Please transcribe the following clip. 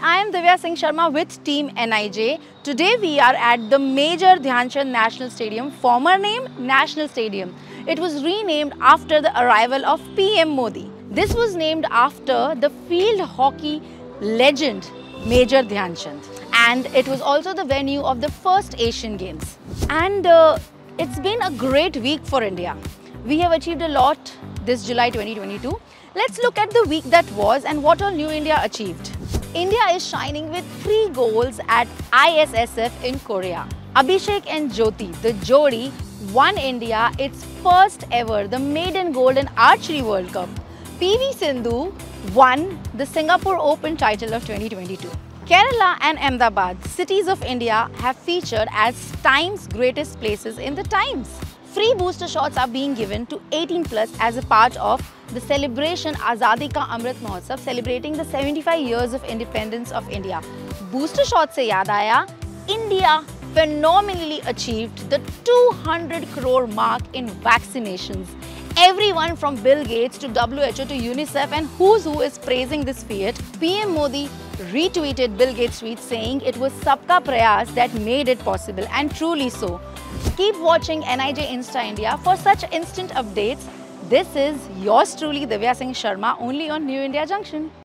I am Divya Singh Sharma with Team NIJ. Today we are at the Major Dhyan Chand National Stadium, former name National Stadium. It was renamed after the arrival of PM Modi. This was named after the field hockey legend Major Dhyan Chand and it was also the venue of the first Asian Games. And uh, it's been a great week for India. We have achieved a lot this July 2022. Let's look at the week that was and what all New India achieved. India is shining with three goals at ISSF in Korea. Abhishek and Jyoti, the Jodi, won India its first ever, the maiden gold in Archery World Cup. PV Sindhu won the Singapore Open title of 2022. Kerala and Ahmedabad, cities of India, have featured as Times greatest places in the Times. Free booster shots are being given to 18 plus as a part of the celebration Azadi Ka Amrit Mahotsav celebrating the 75 years of independence of India. Booster shots se yaad aaya, India phenomenally achieved the 200 crore mark in vaccinations. Everyone from Bill Gates to WHO to UNICEF and who's who is praising this feat. PM Modi retweeted Bill Gates' tweet saying it was Sabka Prayas that made it possible and truly so. Keep watching NIJ Insta India for such instant updates. This is yours truly Divya Singh Sharma only on New India Junction.